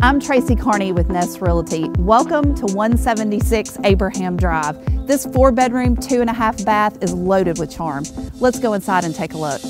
I'm Traci Carney with Nest Realty. Welcome to 176 Abraham Drive. This four bedroom, two and a half bath is loaded with charm. Let's go inside and take a look.